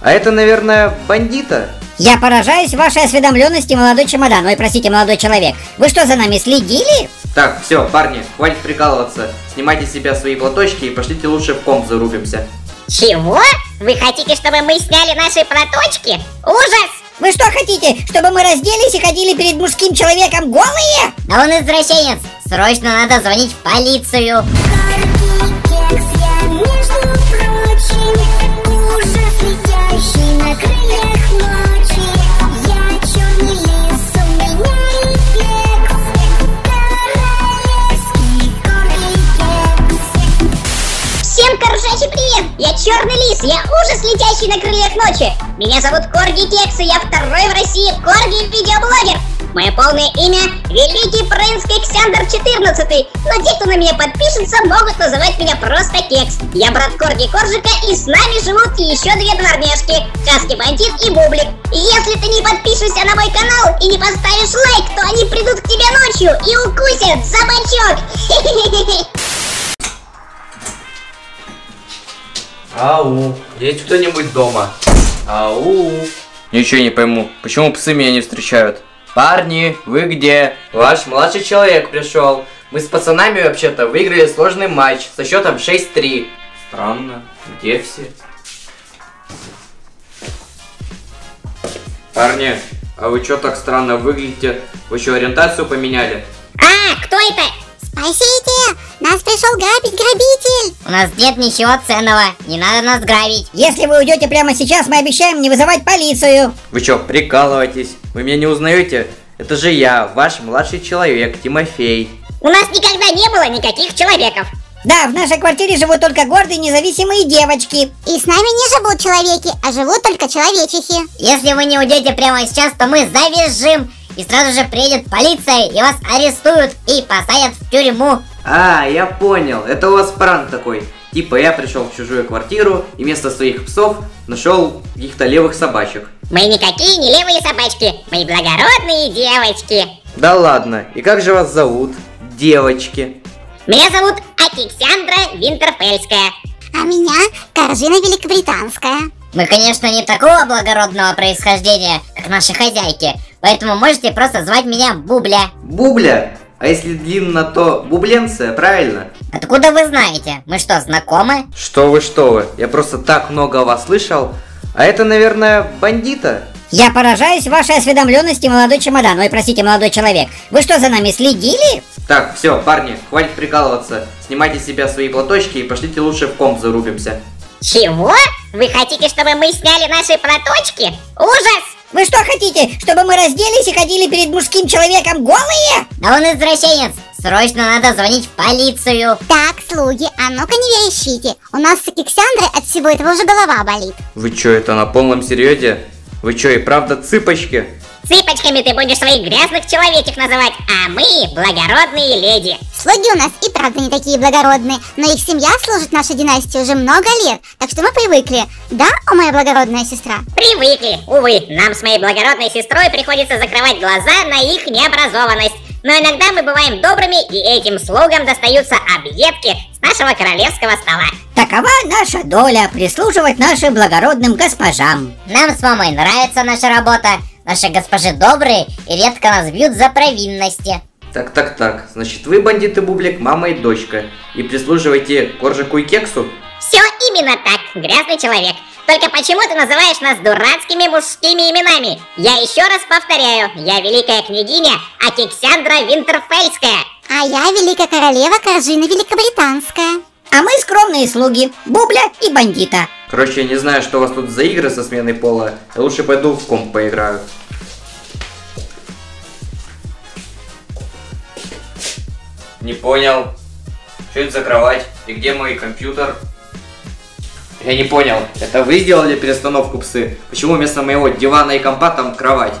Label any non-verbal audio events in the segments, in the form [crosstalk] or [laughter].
А это, наверное, бандита? Я поражаюсь вашей осведомленности, молодой чемодан. Ой, простите, молодой человек. Вы что, за нами следили? Так, все, парни, хватит прикалываться. Снимайте с себя свои платочки и пошлите лучше в комп зарубимся. Чего? Вы хотите, чтобы мы сняли наши платочки? Ужас! Вы что хотите, чтобы мы разделись и ходили перед мужским человеком голые? А он извращенец. Срочно надо звонить в полицию. Коржачий привет! Я Черный Лис, я ужас, летящий на крыльях ночи. Меня зовут Корги Кекс, и я второй в России Корги-видеоблогер. Мое полное имя Великий Принц Кексяндр 14 но те, кто на меня подпишется, могут называть меня просто Кекс. Я брат Корги Коржика, и с нами живут еще две дворняжки, Хаски Бандит и Бублик. И если ты не подпишешься на мой канал и не поставишь лайк, то они придут к тебе ночью и укусят за бочок. [laughs] Ау, есть кто-нибудь дома? Ау. Ничего не пойму, почему псы меня не встречают? Парни, вы где? Ваш младший человек пришел. Мы с пацанами вообще-то выиграли сложный матч со счетом 6-3. Странно, где все? Парни, а вы что так странно выглядите? Вы что, ориентацию поменяли? А, кто это? Спасите! Нас пришел грабить грабитель! У нас нет ничего ценного, не надо нас грабить. Если вы уйдете прямо сейчас, мы обещаем не вызывать полицию. Вы что, прикалываетесь? Вы меня не узнаете? Это же я, ваш младший человек, Тимофей. У нас никогда не было никаких человеков. Да, в нашей квартире живут только гордые независимые девочки. И с нами не живут человеки, а живут только человечихи. Если вы не уйдете прямо сейчас, то мы завяжем. И сразу же приедет полиция, и вас арестуют и посадят в тюрьму. А, я понял, это у вас пранк такой. Типа я пришел в чужую квартиру и вместо своих псов нашел каких-то левых собачек. Мы никакие не левые собачки, мы благородные девочки. Да ладно, и как же вас зовут? Девочки. Меня зовут Акиксяндра Винтерфельская. А меня Коржина Великобританская. Мы, конечно, не такого благородного происхождения, как наши хозяйки, поэтому можете просто звать меня Бубля. Бубля? А если длинно, то бубленция, правильно? Откуда вы знаете? Мы что, знакомы? Что вы, что вы, я просто так много о вас слышал. А это, наверное, бандита? Я поражаюсь вашей осведомленности, молодой чемодан. Ой, простите, молодой человек. Вы что, за нами следили? Так, все, парни, хватит прикалываться. Снимайте с себя свои платочки и пошлите лучше в комп зарубимся. Чего? Вы хотите, чтобы мы сняли наши платочки? Ужас! Вы что хотите, чтобы мы разделись и ходили перед мужским человеком голые? Да он извращенец. Срочно надо звонить в полицию. Так, слуги, а ну-ка не верещите. У нас с Александрой от всего этого уже голова болит. Вы чё, это на полном серьезе? Вы чё, и правда цыпочки? Цыпочками ты будешь своих грязных человечек называть, а мы благородные леди. Слуги у нас и правда не такие благородные, но их семья служит нашей династии уже много лет, так что мы привыкли. Да, о моя благородная сестра? Привыкли. Увы, нам с моей благородной сестрой приходится закрывать глаза на их необразованность. Но иногда мы бываем добрыми, и этим слугам достаются объедки с нашего королевского стола. Такова наша доля прислуживать нашим благородным госпожам. Нам с мамой нравится наша работа. Наши госпожи добрые и редко нас бьют за провинности. Так, так, так, значит вы бандиты Бублик, мама и дочка. И прислуживаете Коржику и Кексу? Все именно так, грязный человек. Только почему ты называешь нас дурацкими мужскими именами? Я еще раз повторяю, я великая княгиня Акиксяндра Винтерфельская. А я великая королева Коржина Великобританская. А мы скромные слуги, Бубля и бандита. Короче, я не знаю, что у вас тут за игры со сменой пола. Я лучше пойду в комп поиграю. Не понял. Что это за кровать? И где мой компьютер? Я не понял. Это вы сделали перестановку псы? Почему вместо моего дивана и компа там кровать?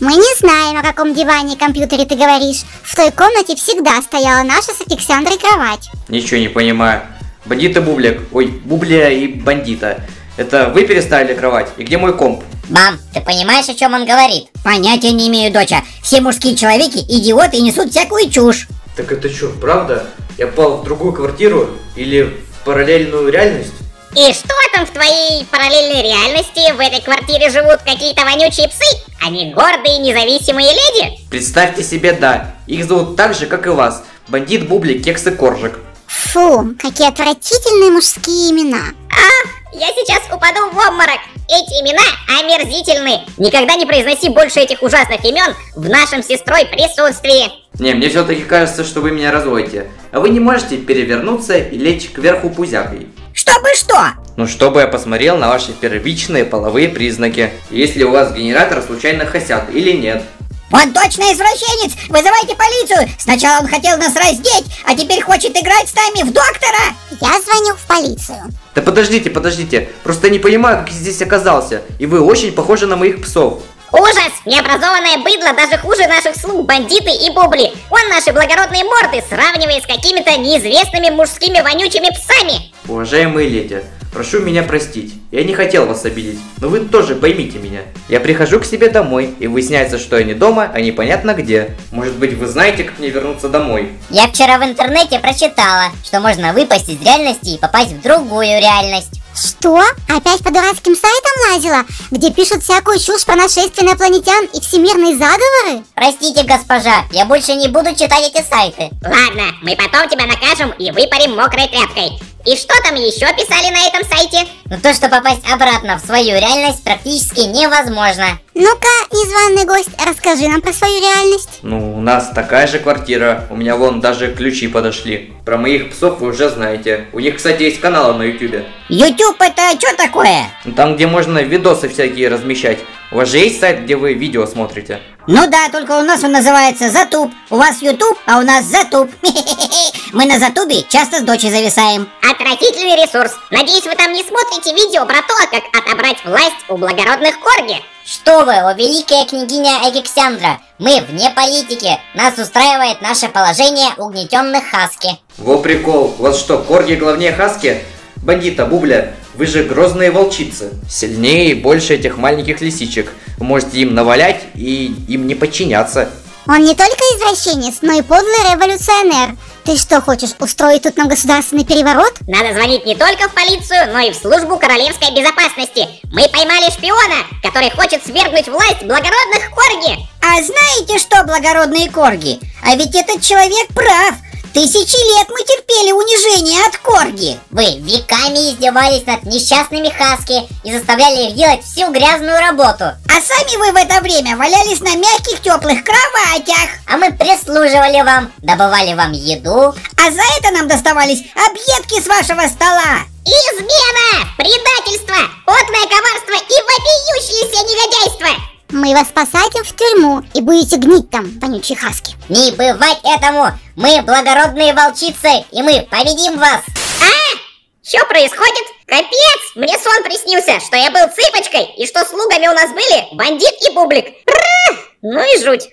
Мы не знаем, о каком диване и компьютере ты говоришь. В той комнате всегда стояла наша с Александрой кровать. Ничего не понимаю. Бандита Бублик. Ой, Бубля и бандита. Это вы переставили кровать? И где мой комп? Мам, ты понимаешь, о чем он говорит? Понятия не имею, доча. Все мужские человеки идиоты и несут всякую чушь. Так это что, правда? Я попал в другую квартиру или в параллельную реальность? И что там в твоей параллельной реальности? В этой квартире живут какие-то вонючие псы? Они гордые независимые леди? Представьте себе, да, их зовут так же, как и вас. Бандит, Бублик, Кекс и Коржик. Фу, какие отвратительные мужские имена. А, я сейчас упаду в обморок. Эти имена омерзительны. Никогда не произноси больше этих ужасных имен в нашем сестрой присутствии. Не, мне все-таки кажется, что вы меня разводите. А вы не можете перевернуться и лечь кверху пузякой. Чтобы что? Ну, чтобы я посмотрел на ваши первичные половые признаки. Если у вас генератор случайно хосят или нет. Он точно извращенец! Вызывайте полицию! Сначала он хотел нас раздеть, а теперь хочет играть с нами в доктора! Я звоню в полицию. Да подождите, подождите. Просто не понимаю, как я здесь оказался. И вы очень похожи на моих псов. Ужас! Необразованное быдло даже хуже наших слуг бандиты и бубли. Он наши благородные морды сравнивает с какими-то неизвестными мужскими вонючими псами. Уважаемые леди, прошу меня простить. Я не хотел вас обидеть, но вы тоже поймите меня. Я прихожу к себе домой, и выясняется, что я не дома, а непонятно где. Может быть, вы знаете, как мне вернуться домой? Я вчера в интернете прочитала, что можно выпасть из реальности и попасть в другую реальность. Что? Опять по дурацким сайтам лазила, где пишут всякую чушь про нашествие инопланетян и всемирные заговоры? Простите, госпожа, я больше не буду читать эти сайты. Ладно, мы потом тебя накажем и выпарим мокрой тряпкой. И что там еще писали на этом сайте? Но то, что попасть обратно в свою реальность практически невозможно. Ну-ка, незваный гость, расскажи нам про свою реальность. Ну, у нас такая же квартира. У меня вон даже ключи подошли. Про моих псов вы уже знаете. У них, кстати, есть каналы на ютубе. YouTube это что такое? Ну, Там, где можно видосы всякие размещать. У вас же есть сайт, где вы видео смотрите? Ну да, только у нас он называется Затуб. У вас YouTube, а у нас Затуб. [laughs] Мы на Затубе часто с дочей зависаем. Отвратительный ресурс. Надеюсь, вы там не смотрите видео про то, как отобрать власть у благородных корги. Что вы, о великая княгиня Александра, мы вне политики, нас устраивает наше положение угнетенных хаски. Во прикол. У вас что, корги главнее хаски? Бандита, бубля, вы же грозные волчицы. Сильнее и больше этих маленьких лисичек. Вы можете им навалять и им не подчиняться. Он не только извращенец, но и подлый революционер. Ты что, хочешь устроить тут нам государственный переворот? Надо звонить не только в полицию, но и в службу королевской безопасности. Мы поймали шпиона, который хочет свергнуть власть благородных корги. А знаете что, благородные корги? А ведь этот человек прав. Тысячи лет мы терпели унижение от корги. Вы веками издевались над несчастными хаски и заставляли их делать всю грязную работу. А сами вы в это время валялись на мягких теплых кроватях. А мы прислуживали вам, добывали вам еду. А за это нам доставались объедки с вашего стола. Измена, предательство, подлое коварство и вопиющееся негодяйство. Мы вас посадим в тюрьму и будете гнить там, вонючие хаски. Не бывать этому! Мы благородные волчицы, и мы победим вас! А? Что происходит? Капец! Мне сон приснился, что я был цыпочкой, и что слугами у нас были бандит и бублик. Ну и жуть.